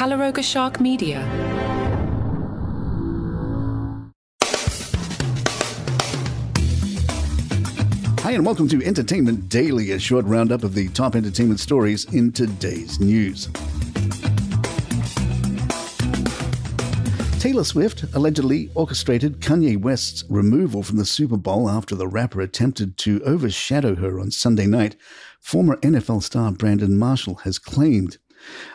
Caloroga Shark Media. Hi, and welcome to Entertainment Daily, a short roundup of the top entertainment stories in today's news. Taylor Swift allegedly orchestrated Kanye West's removal from the Super Bowl after the rapper attempted to overshadow her on Sunday night, former NFL star Brandon Marshall has claimed.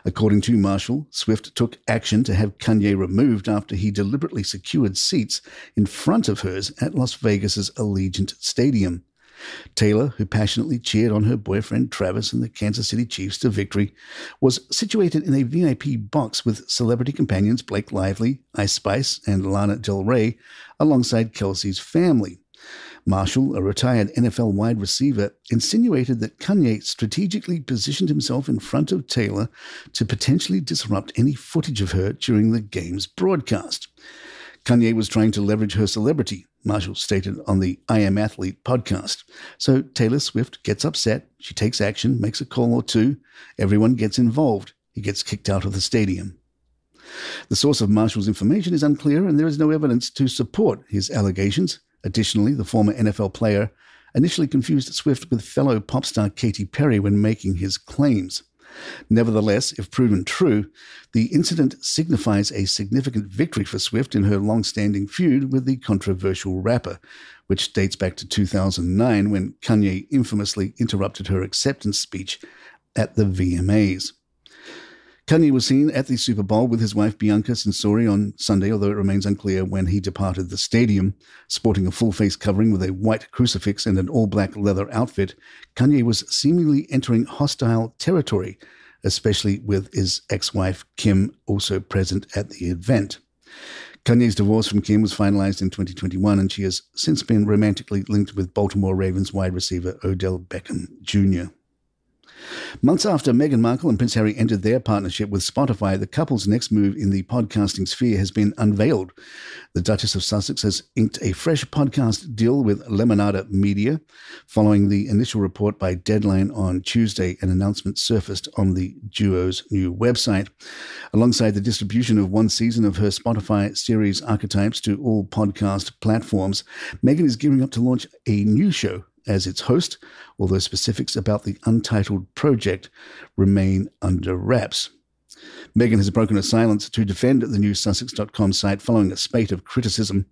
According to Marshall, Swift took action to have Kanye removed after he deliberately secured seats in front of hers at Las Vegas's Allegiant Stadium. Taylor, who passionately cheered on her boyfriend Travis and the Kansas City Chiefs to victory, was situated in a VIP box with celebrity companions Blake Lively, Ice Spice, and Lana Del Rey, alongside Kelce's family. Marshall, a retired NFL wide receiver, insinuated that Kanye strategically positioned himself in front of Taylor to potentially disrupt any footage of her during the game's broadcast. Kanye was trying to leverage her celebrity, Marshall stated on the I Am Athlete podcast. So Taylor Swift gets upset, she takes action, makes a call or two, everyone gets involved. He gets kicked out of the stadium. The source of Marshall's information is unclear, and there is no evidence to support his allegations. Additionally, the former NFL player initially confused Swift with fellow pop star Katy Perry when making his claims. Nevertheless, if proven true, the incident signifies a significant victory for Swift in her long standing feud with the controversial rapper, which dates back to 2009 when Kanye infamously interrupted her acceptance speech at the VMAs. Kanye was seen at the Super Bowl with his wife Bianca Censori on Sunday, although it remains unclear when he departed the stadium. Sporting a full face covering with a white crucifix and an all black leather outfit, Kanye was seemingly entering hostile territory, especially with his ex wife Kim also present at the event. Kanye's divorce from Kim was finalized in 2021, and she has since been romantically linked with Baltimore Ravens wide receiver Odell Beckham Jr. Months after Meghan Markle and Prince Harry entered their partnership with Spotify, the couple's next move in the podcasting sphere has been unveiled. The Duchess of Sussex has inked a fresh podcast deal with Lemonada Media. Following the initial report by Deadline on Tuesday, an announcement surfaced on the duo's new website. Alongside the distribution of one season of her Spotify series Archetypes to all podcast platforms, Meghan is gearing up to launch a new show as its host, although specifics about the untitled project remain under wraps. Meghan has broken her silence to defend the new Sussex.com site following a spate of criticism.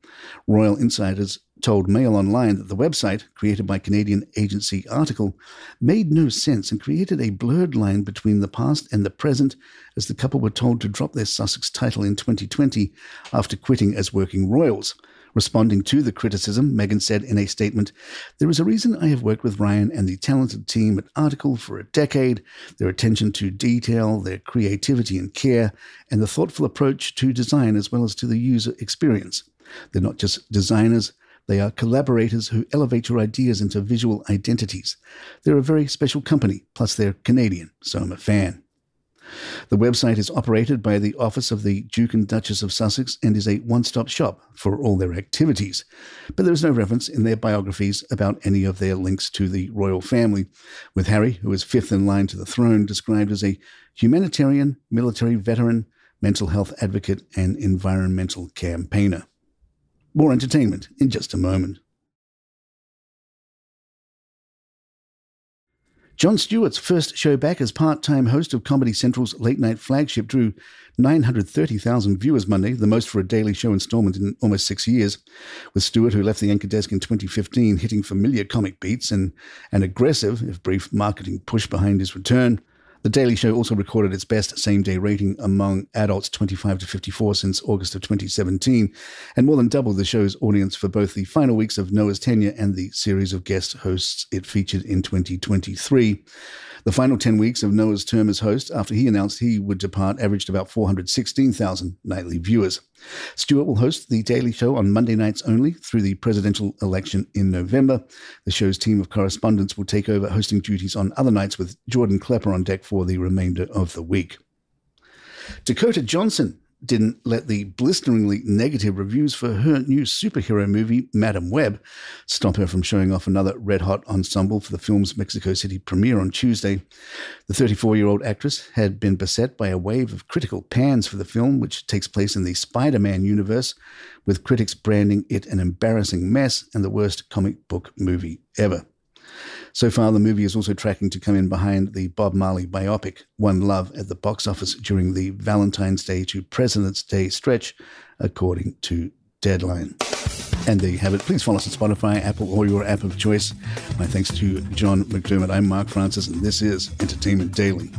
Royal insiders told Mail Online that the website, created by Canadian agency Article, made no sense and created a blurred line between the past and the present as the couple were told to drop their Sussex title in 2020 after quitting as working royals. Responding to the criticism, Meghan said in a statement, There is a reason I have worked with Ryan and the talented team at Article for a decade. Their attention to detail, their creativity and care, and the thoughtful approach to design as well as to the user experience. They're not just designers, they are collaborators who elevate your ideas into visual identities. They're a very special company, plus they're Canadian, so I'm a fan. The website is operated by the Office of the Duke and Duchess of Sussex and is a one stop shop for all their activities. But there is no reference in their biographies about any of their links to the royal family, with Harry, who is fifth in line to the throne, described as a humanitarian, military veteran, mental health advocate, and environmental campaigner. More entertainment in just a moment. Jon Stewart's first show back as part time host of Comedy Central's late night flagship drew 930,000 viewers Monday, the most for a daily show installment in almost six years. With Stewart, who left the anchor desk in 2015, hitting familiar comic beats and an aggressive, if brief, marketing push behind his return. The Daily Show also recorded its best same day rating among adults 25 to 54 since August of 2017, and more than doubled the show's audience for both the final weeks of Noah's tenure and the series of guest hosts it featured in 2023. The final 10 weeks of Noah's term as host, after he announced he would depart, averaged about 416,000 nightly viewers. Stewart will host The Daily Show on Monday nights only through the presidential election in November. The show's team of correspondents will take over hosting duties on other nights with Jordan Klepper on deck for the remainder of the week. Dakota Johnson didn't let the blisteringly negative reviews for her new superhero movie, Madame Web, stop her from showing off another red hot ensemble for the film's Mexico City premiere on Tuesday. The 34 year old actress had been beset by a wave of critical pans for the film, which takes place in the Spider Man universe, with critics branding it an embarrassing mess and the worst comic book movie ever. So far, the movie is also tracking to come in behind the Bob Marley biopic One Love at the box office during the Valentine's Day to President's Day stretch, according to Deadline. And there you have it. Please follow us on Spotify, Apple, or your app of choice. My thanks to John McDermott. I'm Mark Francis, and this is Entertainment Daily.